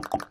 you